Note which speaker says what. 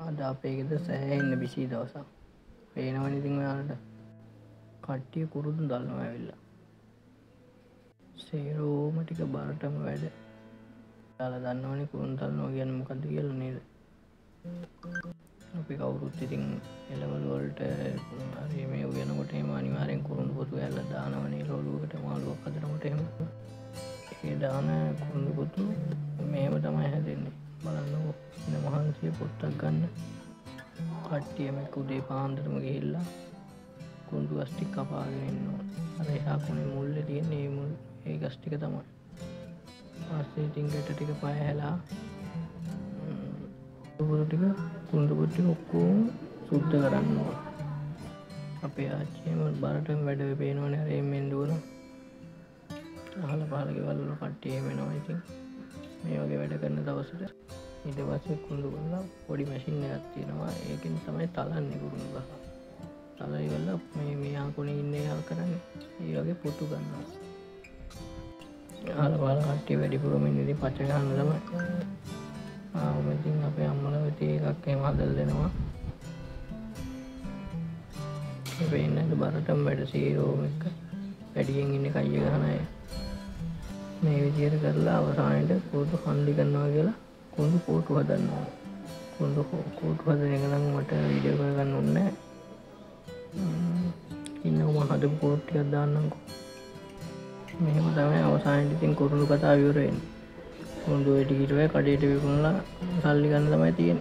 Speaker 1: අද අපේගෙද සෑහෙන්න බිසි දවසක්. පේනවන ඉතින් ඔයාලට. කට්ටිය කුරුදු දල්නවා ඇවිල්ලා. සේරෝම ටික බරටම වැඩ. යාල දන්නවනි කුරුන් දල්නවා කියන්න මොකක්ද කියල නේද? අපි කවුරුත් ඉතින් එලවල්වලට මේ උගෙනකොට අනිවාරෙන් කුරුණු පොතු ඇල්ල දානවනේ. ලොලුවට මාළුවක් කදනකොට එම ඒ දාන කුරුණු පොතු මහන්සිය පොත්තක් ගන්න. කට්ටියමක් උදේ පාන්දරම ගිහිල්ලා කුන්ඩු ගස්ටික් කපාගෙනන්නවා අර එහාකුණේ මුල්ල තියෙන්නේ ඒ මුල් ඒ ගස්ටික තමයි. පස්සේ ටිංගට ටික පය හැලා ටික කුන්ඩු පොට්ටි ඔක්කෝම සුද්ධ කරන්නවා අපේ ආච්චයම බරටම වැඩ පේනවන රේමෙන් දුවන අහල පාලගෙවල්ල කට්ටිය වෙනවා ඉතින්. මේ වගේ වැඩ කරන දවසට ඉට පස්සේ කුණඩු කරලා පොඩි මැසින්න ගත්තියෙනවා ඒකින් තමයි තලන්න කුරුණු බහ. තලයිවල්ල මේ මේයාකුණ ඉන්න යා කරන්න. ඒ වගේ පොට්ටු ගන්නවා හල බල කට්ටිය වැඩිපුරමින් ඉදි පච්ච ගන්න තමයි. ආමතින් අපේ අම්මල වෙති එකක් එම හදල් දෙනවා. පේන්නට බරටම් වැඩ සීරෝම එක. වැඩියෙන් ඉන්න කයිය ගහනය මේ විදියට කරලා අවසානයට කෝටු හන්ඩි කරනවා කියලා කොඳු කෝටු හදන්නවා කොඳු කෝටු හදන එක නම් මට විඩියෝ කරගන්න ඔන්න ඉන්නම හද පෝට්ටිකක් දාන්නකු. මෙහෙම තමයි අවසානට ඉතින් කුරුණු කතා විවරයෙන් කොඳු වැඩිකිටුව කඩේට විකුණලා සල්ලි ගන්න තමයි තියෙන